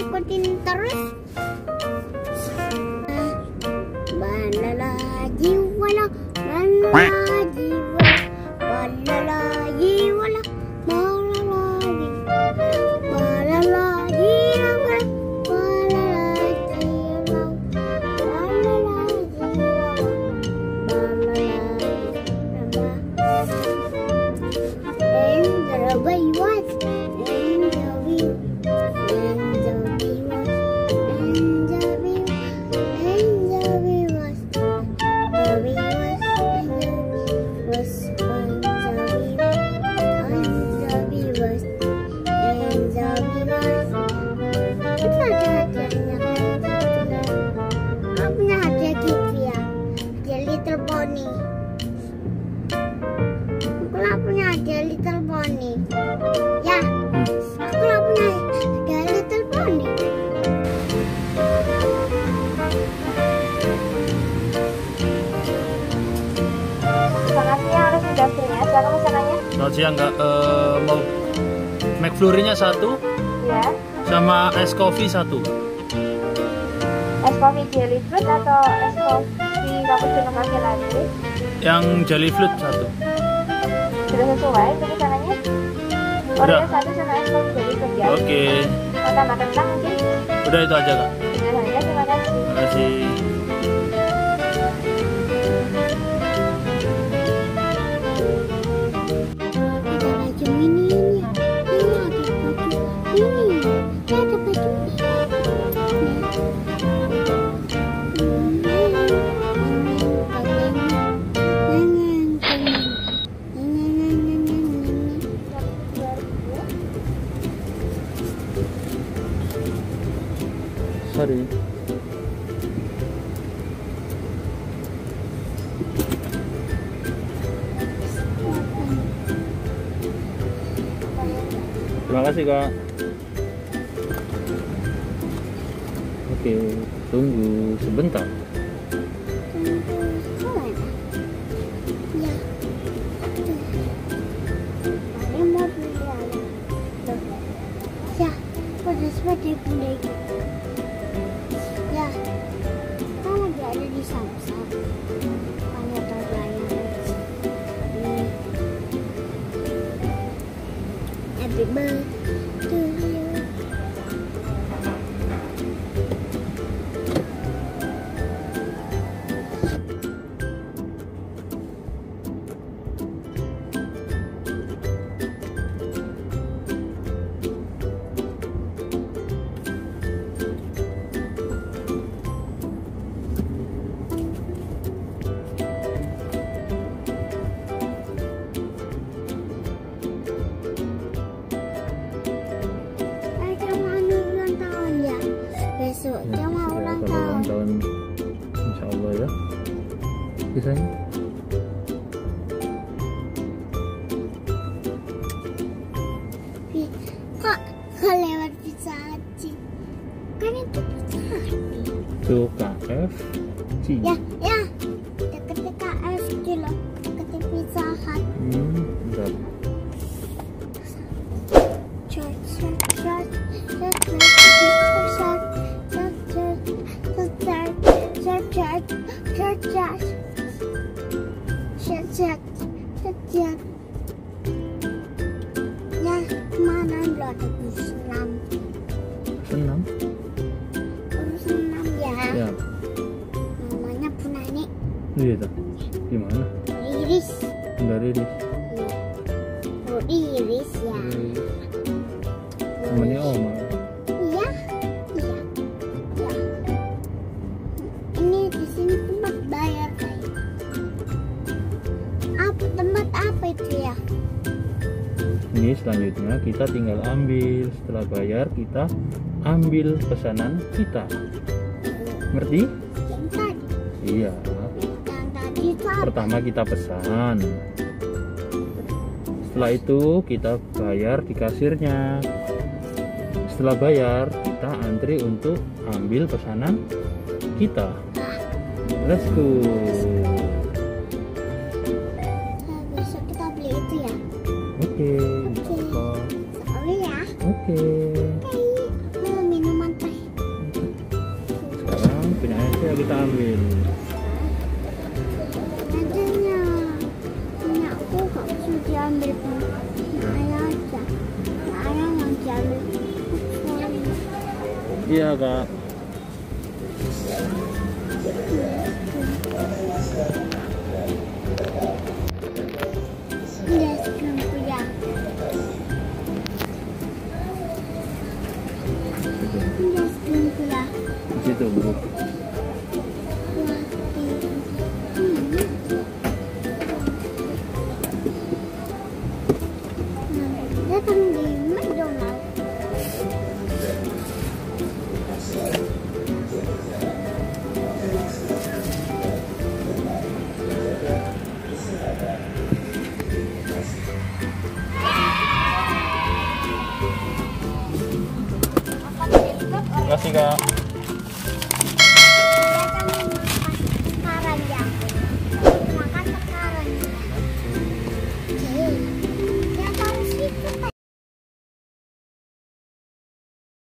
ikutin terus Balala jiwa la Balala jiwa Balala jiwa la Balala jiwa Balala jiwa Balala jiwa Balala jiwa Balala jiwa Balala jiwa siang kak. Eh, mau McFlurry-nya satu Ya. sama es kopi satu. Es kopi jelly fruit atau es kopi cappuccino cafe latte? Yang jelly fruit satu. Sudah sesuai pesanannya? Udah. Oreo satu sama es kopi jelly fruit ya. Oke. Mau tambah kentang mungkin? Udah itu aja kak. Saja. Terima kasih. Terima kasih. Terima kasih kak. Oke, tunggu sebentar. Ya. Ya, seperti gitu. Ya, kan lagi ada di Samsung. đến bờ từ ya. Sisanya. Kok kelewat pizza kan itu pizza tuh ya ya. ada kursus senam. Senam? Senam ya. Ya. Namanya Punani. Iya tuh. gimana? Iris. Dari Iris. Iya. Oh, Iris ya. Namanya Oma. Ini selanjutnya kita tinggal ambil. Setelah bayar kita ambil pesanan kita. Ngerti? Iya. itu? Pertama kita pesan. Setelah itu kita bayar di kasirnya. Setelah bayar, kita antri untuk ambil pesanan kita. Let's go. Oke, nggak apa-apa. Sorry ya. Oke. Mau minuman teh. Sekarang punya kita ambil. Adanya. Punya aku gak bisa diambil ayah aja. Punya ayah yang diambil. Sorry. Iya kak. Iya, sekarang 出ても